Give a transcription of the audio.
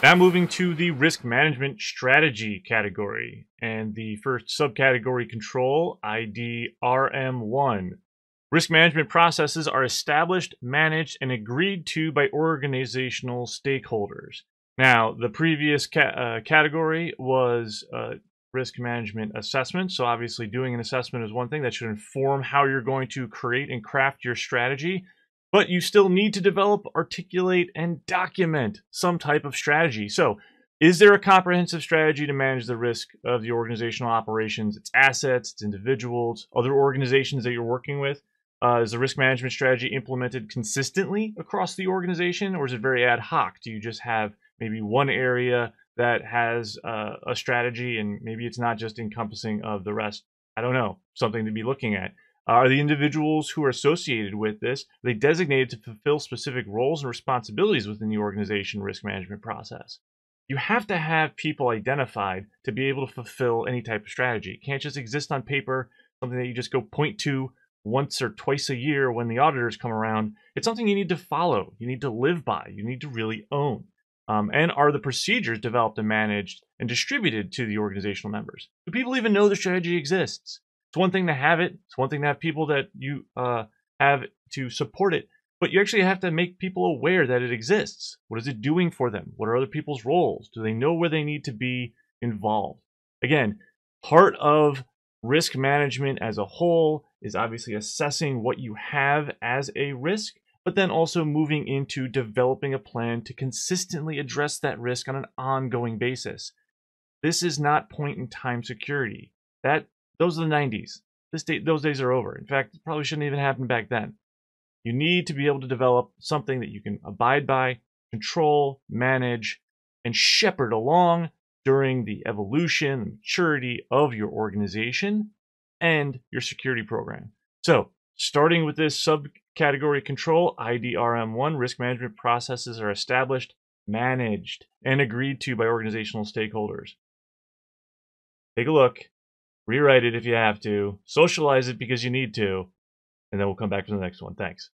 Now moving to the risk management strategy category and the first subcategory control, ID RM1. Risk management processes are established, managed, and agreed to by organizational stakeholders. Now, the previous ca uh, category was uh, risk management assessment. So, obviously, doing an assessment is one thing that should inform how you're going to create and craft your strategy but you still need to develop, articulate, and document some type of strategy. So, is there a comprehensive strategy to manage the risk of the organizational operations, its assets, its individuals, other organizations that you're working with? Uh, is the risk management strategy implemented consistently across the organization, or is it very ad hoc? Do you just have maybe one area that has uh, a strategy, and maybe it's not just encompassing of the rest? I don't know. Something to be looking at. Are the individuals who are associated with this, they designated to fulfill specific roles and responsibilities within the organization risk management process? You have to have people identified to be able to fulfill any type of strategy. It can't just exist on paper, something that you just go point to once or twice a year when the auditors come around. It's something you need to follow, you need to live by, you need to really own. Um, and are the procedures developed and managed and distributed to the organizational members? Do people even know the strategy exists? It's one thing to have it. It's one thing to have people that you uh, have to support it, but you actually have to make people aware that it exists. What is it doing for them? What are other people's roles? Do they know where they need to be involved? Again, part of risk management as a whole is obviously assessing what you have as a risk, but then also moving into developing a plan to consistently address that risk on an ongoing basis. This is not point in time security. That those are the 90s. This day, those days are over. In fact, it probably shouldn't even happen back then. You need to be able to develop something that you can abide by, control, manage, and shepherd along during the evolution and maturity of your organization and your security program. So, starting with this subcategory control, IDRM1, risk management processes are established, managed, and agreed to by organizational stakeholders. Take a look rewrite it if you have to, socialize it because you need to, and then we'll come back to the next one. Thanks.